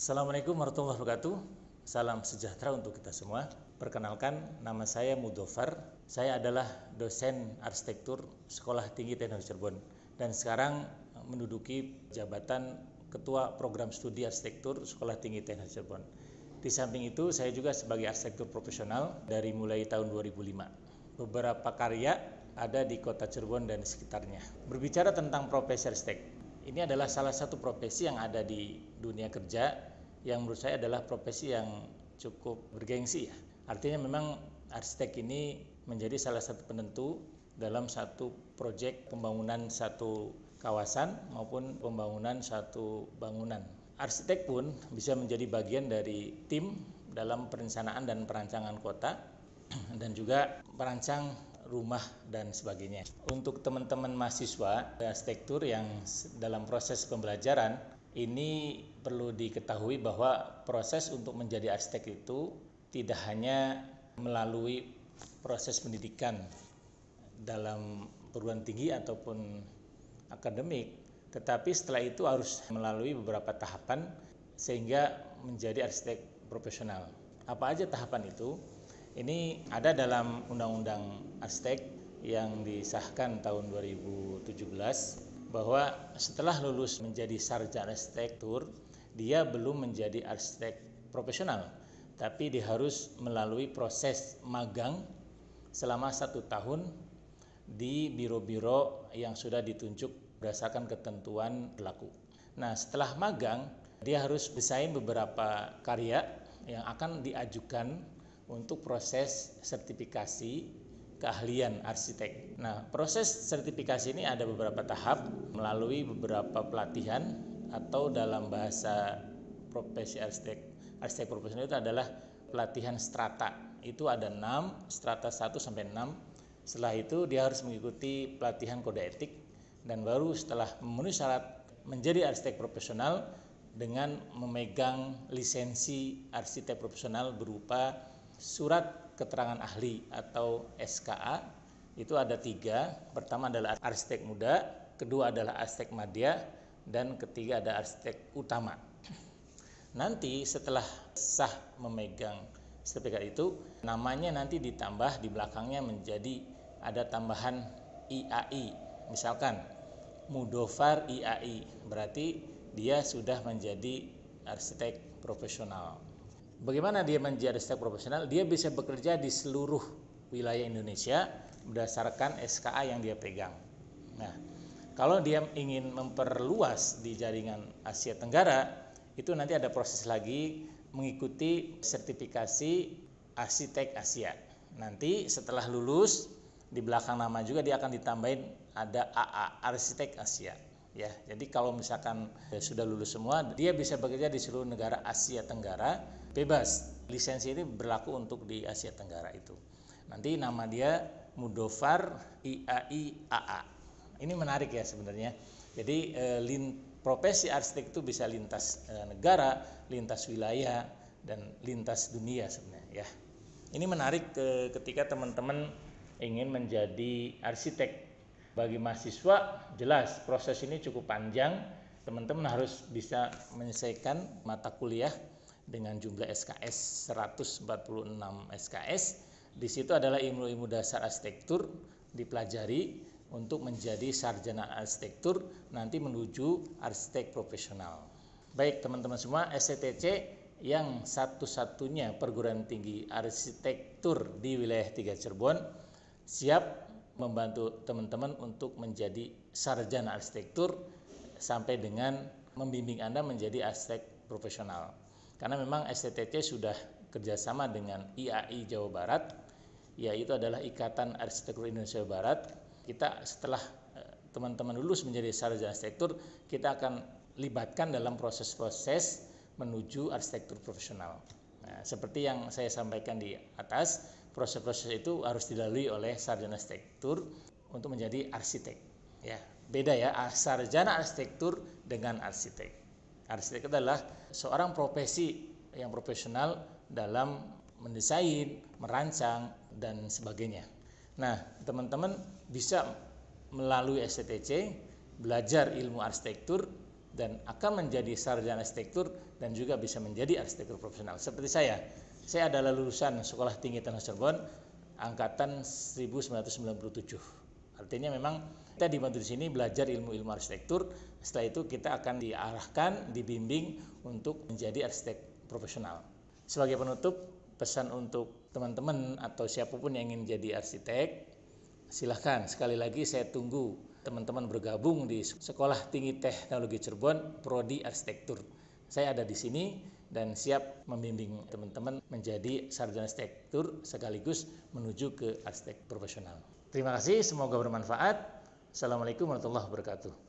Assalamualaikum warahmatullahi wabarakatuh. Salam sejahtera untuk kita semua. Perkenalkan, nama saya Mudofar. Saya adalah dosen arsitektur Sekolah Tinggi Teknologi Cirebon dan sekarang menduduki jabatan Ketua Program Studi Arsitektur Sekolah Tinggi Teknologi Cirebon. Di samping itu, saya juga sebagai arsitektur profesional dari mulai tahun 2005. Beberapa karya ada di kota Cirebon dan sekitarnya. Berbicara tentang profesi arsitek, ini adalah salah satu profesi yang ada di dunia kerja yang menurut saya adalah profesi yang cukup bergengsi ya. Artinya memang arsitek ini menjadi salah satu penentu dalam satu proyek pembangunan satu kawasan maupun pembangunan satu bangunan. Arsitek pun bisa menjadi bagian dari tim dalam perencanaan dan perancangan kota dan juga merancang rumah dan sebagainya. Untuk teman-teman mahasiswa arsitektur yang dalam proses pembelajaran ini perlu diketahui bahwa proses untuk menjadi arsitek itu tidak hanya melalui proses pendidikan dalam perguruan tinggi ataupun akademik, tetapi setelah itu harus melalui beberapa tahapan sehingga menjadi arsitek profesional. Apa aja tahapan itu? Ini ada dalam Undang-Undang Arsitek yang disahkan tahun 2017 bahwa setelah lulus menjadi sarjana arsitektur, dia belum menjadi arsitek profesional, tapi dia harus melalui proses magang selama satu tahun di biro-biro yang sudah ditunjuk berdasarkan ketentuan berlaku. Nah, setelah magang, dia harus desain beberapa karya yang akan diajukan untuk proses sertifikasi keahlian arsitek. Nah, proses sertifikasi ini ada beberapa tahap melalui beberapa pelatihan atau dalam bahasa profesi arsitek arsitek profesional itu adalah pelatihan strata. Itu ada 6, strata 1 sampai 6. Setelah itu dia harus mengikuti pelatihan kode etik dan baru setelah memenuhi syarat menjadi arsitek profesional dengan memegang lisensi arsitek profesional berupa surat keterangan ahli atau SKA itu ada tiga. Pertama adalah arsitek muda, kedua adalah arsitek madya, dan ketiga ada arsitek utama. Nanti setelah sah memegang sertifikat itu, namanya nanti ditambah di belakangnya menjadi ada tambahan IAI. Misalkan Mudofar IAI, berarti dia sudah menjadi arsitek profesional. Bagaimana dia menjadi arsitek profesional? Dia bisa bekerja di seluruh wilayah Indonesia berdasarkan SKA yang dia pegang. Nah, kalau dia ingin memperluas di jaringan Asia Tenggara, itu nanti ada proses lagi mengikuti sertifikasi arsitek Asia. Nanti setelah lulus di belakang nama juga dia akan ditambahin ada AA arsitek Asia ya. Jadi kalau misalkan sudah lulus semua, dia bisa bekerja di seluruh negara Asia Tenggara bebas. Lisensi ini berlaku untuk di Asia Tenggara itu. Nanti nama dia Mudofar IAI AA. Ini menarik ya sebenarnya. Jadi eh, lin, profesi arsitek itu bisa lintas eh, negara, lintas wilayah dan lintas dunia sebenarnya ya. Ini menarik eh, ketika teman-teman ingin menjadi arsitek. Bagi mahasiswa jelas proses ini cukup panjang. Teman-teman harus bisa menyelesaikan mata kuliah dengan jumlah SKS 146 SKS. Di situ adalah ilmu-ilmu dasar arsitektur dipelajari untuk menjadi sarjana arsitektur nanti menuju arsitek profesional. Baik teman-teman semua, SCTC yang satu-satunya perguruan tinggi arsitektur di wilayah tiga Cirebon siap membantu teman-teman untuk menjadi sarjana arsitektur sampai dengan membimbing Anda menjadi arsitek profesional. Karena memang STTC sudah kerjasama dengan IAI Jawa Barat, yaitu adalah Ikatan Arsitektur Indonesia Barat. Kita setelah eh, teman-teman lulus menjadi sarjana arsitektur, kita akan libatkan dalam proses-proses menuju arsitektur profesional. Nah, seperti yang saya sampaikan di atas, proses-proses itu harus dilalui oleh sarjana arsitektur untuk menjadi arsitek. Ya, beda ya, sarjana arsitektur dengan arsitek. Arsitek adalah seorang profesi yang profesional dalam mendesain, merancang, dan sebagainya. Nah, teman-teman bisa melalui STTC belajar ilmu arsitektur dan akan menjadi sarjana arsitektur dan juga bisa menjadi arsitektur profesional. Seperti saya, saya adalah lulusan Sekolah Tinggi Tanah Cirebon angkatan 1997. Artinya memang kita dibantu di sini belajar ilmu-ilmu arsitektur. Setelah itu kita akan diarahkan, dibimbing untuk menjadi arsitek profesional. Sebagai penutup, pesan untuk teman-teman atau siapa pun yang ingin jadi arsitek, silahkan sekali lagi saya tunggu teman-teman bergabung di Sekolah Tinggi Teknologi Cirebon Prodi Arsitektur. Saya ada di sini dan siap membimbing teman-teman menjadi sarjana arsitektur sekaligus menuju ke arsitek profesional. Terima kasih, semoga bermanfaat. Assalamualaikum warahmatullahi wabarakatuh.